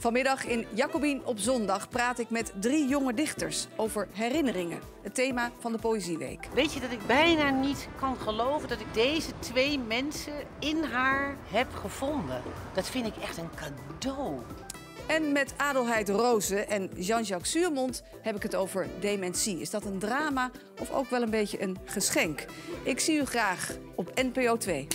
Vanmiddag in Jacobin op zondag praat ik met drie jonge dichters over herinneringen. Het thema van de Poëzieweek. Weet je dat ik bijna niet kan geloven dat ik deze twee mensen in haar heb gevonden? Dat vind ik echt een cadeau. En met Adelheid Rozen en Jean-Jacques Suurmond heb ik het over dementie. Is dat een drama of ook wel een beetje een geschenk? Ik zie u graag op NPO 2.